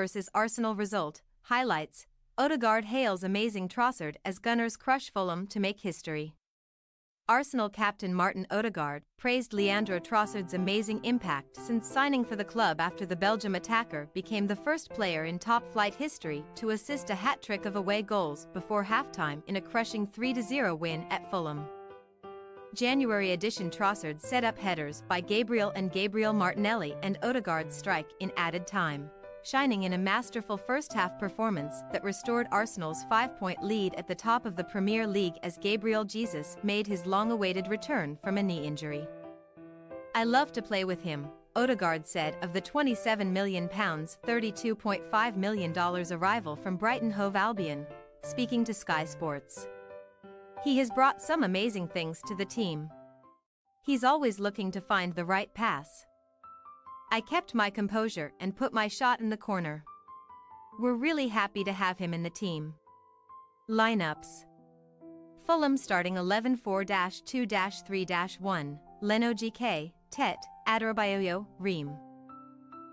vs Arsenal result, highlights, Odegaard hails amazing Trossard as Gunners crush Fulham to make history. Arsenal captain Martin Odegaard praised Leandro Trossard's amazing impact since signing for the club after the Belgium attacker became the first player in top-flight history to assist a hat-trick of away goals before halftime in a crushing 3-0 win at Fulham. January edition Trossard set up headers by Gabriel and Gabriel Martinelli and Odegaard's strike in added time shining in a masterful first-half performance that restored Arsenal's five-point lead at the top of the Premier League as Gabriel Jesus made his long-awaited return from a knee injury. I love to play with him, Odegaard said of the £27 million $32.5 million arrival from Brighton Hove Albion, speaking to Sky Sports. He has brought some amazing things to the team. He's always looking to find the right pass. I kept my composure and put my shot in the corner. We're really happy to have him in the team. Lineups Fulham starting 11 4 2 3 1, Leno GK, Tete, Adarabioyo, Ream.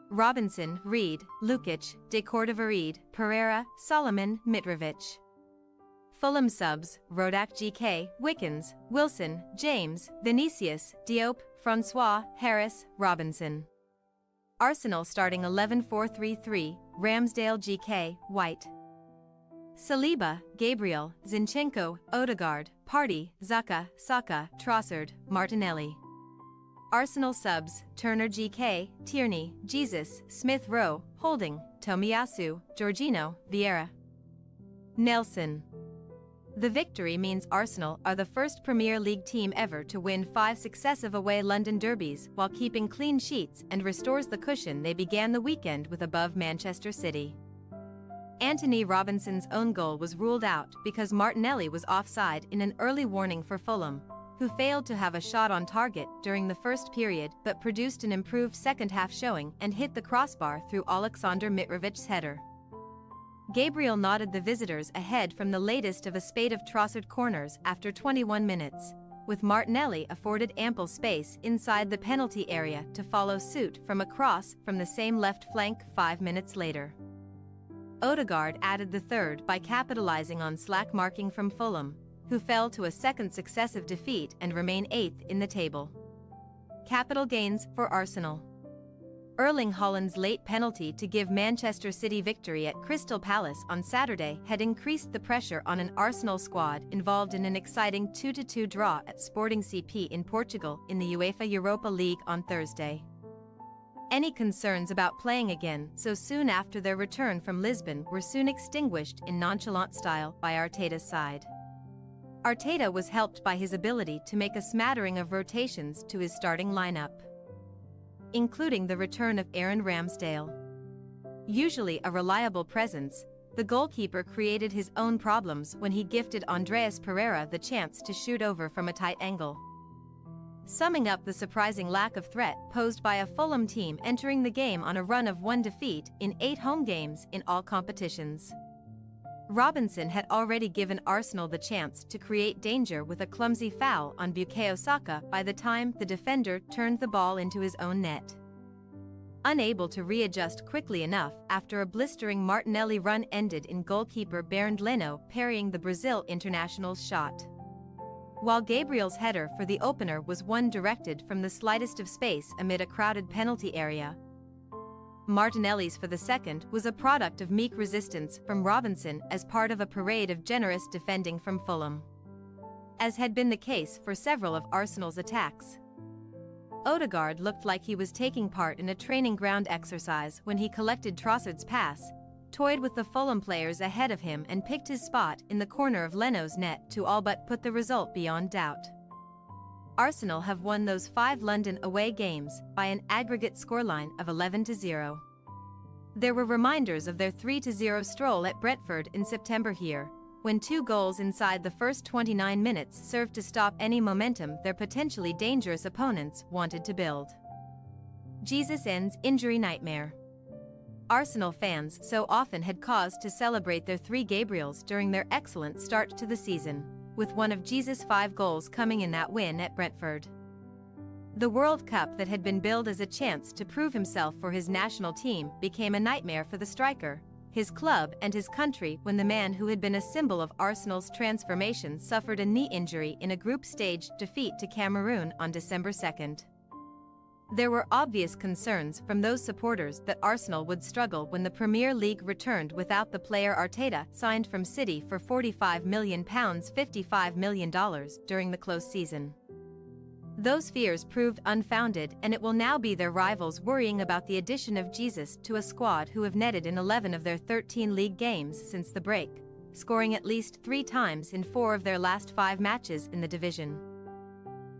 Robinson, Reed, Lukic, De Cordova-Reid, Pereira, Solomon, Mitrovic. Fulham subs, Rodak GK, Wickens, Wilson, James, Vinicius, Diop, Francois, Harris, Robinson. Arsenal starting 11-4-3-3, Ramsdale GK, White. Saliba, Gabriel, Zinchenko, Odegaard, Partey, Xhaka, Saka, Trossard, Martinelli. Arsenal subs, Turner GK, Tierney, Jesus, Smith Rowe, Holding, Tomiyasu, Jorginho, Vieira. Nelson. The victory means Arsenal are the first Premier League team ever to win five successive away London derbies while keeping clean sheets and restores the cushion they began the weekend with above Manchester City. Antonee Robinson's own goal was ruled out because Martinelli was offside in an early warning for Fulham, who failed to have a shot on target during the first period but produced an improved second-half showing and hit the crossbar through Aleksandar Mitrovic's header. Gabriel nodded the visitors ahead from the latest of a spate of Trossard corners after 21 minutes, with Martinelli afforded ample space inside the penalty area to follow suit from a cross from the same left flank five minutes later. Odegaard added the third by capitalizing on slack marking from Fulham, who fell to a second successive defeat and remain eighth in the table. Capital gains for Arsenal. Erling Haaland's late penalty to give Manchester City victory at Crystal Palace on Saturday had increased the pressure on an Arsenal squad involved in an exciting 2-2 draw at Sporting CP in Portugal in the UEFA Europa League on Thursday. Any concerns about playing again so soon after their return from Lisbon were soon extinguished in nonchalant style by Arteta's side. Arteta was helped by his ability to make a smattering of rotations to his starting lineup including the return of Aaron Ramsdale. Usually a reliable presence, the goalkeeper created his own problems when he gifted Andreas Pereira the chance to shoot over from a tight angle. Summing up the surprising lack of threat posed by a Fulham team entering the game on a run of one defeat in eight home games in all competitions. Robinson had already given Arsenal the chance to create danger with a clumsy foul on Bukayo Saka by the time the defender turned the ball into his own net. Unable to readjust quickly enough after a blistering Martinelli run ended in goalkeeper Bernd Leno parrying the Brazil international's shot. While Gabriel's header for the opener was one directed from the slightest of space amid a crowded penalty area, Martinelli's for the second was a product of meek resistance from Robinson as part of a parade of generous defending from Fulham. As had been the case for several of Arsenal's attacks. Odegaard looked like he was taking part in a training ground exercise when he collected Trossard's pass, toyed with the Fulham players ahead of him and picked his spot in the corner of Leno's net to all but put the result beyond doubt. Arsenal have won those five London away games by an aggregate scoreline of 11 0. There were reminders of their 3 0 stroll at Brentford in September here, when two goals inside the first 29 minutes served to stop any momentum their potentially dangerous opponents wanted to build. Jesus ends injury nightmare. Arsenal fans so often had cause to celebrate their three Gabriels during their excellent start to the season with one of Jesus' five goals coming in that win at Brentford. The World Cup that had been billed as a chance to prove himself for his national team became a nightmare for the striker, his club and his country when the man who had been a symbol of Arsenal's transformation suffered a knee injury in a group stage defeat to Cameroon on December 2. There were obvious concerns from those supporters that Arsenal would struggle when the Premier League returned without the player Arteta signed from City for £45 million $55 million during the close season. Those fears proved unfounded and it will now be their rivals worrying about the addition of Jesus to a squad who have netted in 11 of their 13 league games since the break, scoring at least three times in four of their last five matches in the division.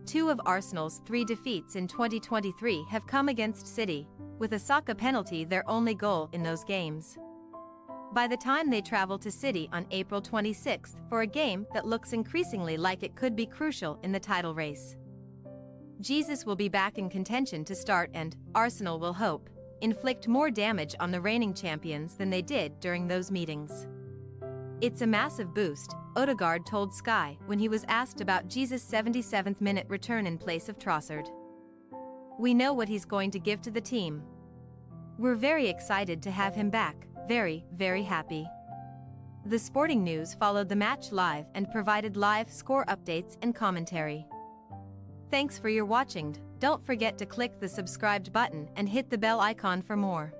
Two of Arsenal's three defeats in 2023 have come against City, with a Saka penalty their only goal in those games. By the time they travel to City on April 26 for a game that looks increasingly like it could be crucial in the title race. Jesus will be back in contention to start and, Arsenal will hope, inflict more damage on the reigning champions than they did during those meetings. It's a massive boost, Odegaard told Sky when he was asked about Jesus' 77th minute return in place of Trossard. We know what he's going to give to the team. We're very excited to have him back, very, very happy. The Sporting News followed the match live and provided live score updates and commentary. Thanks for your watching. Don't forget to click the subscribed button and hit the bell icon for more.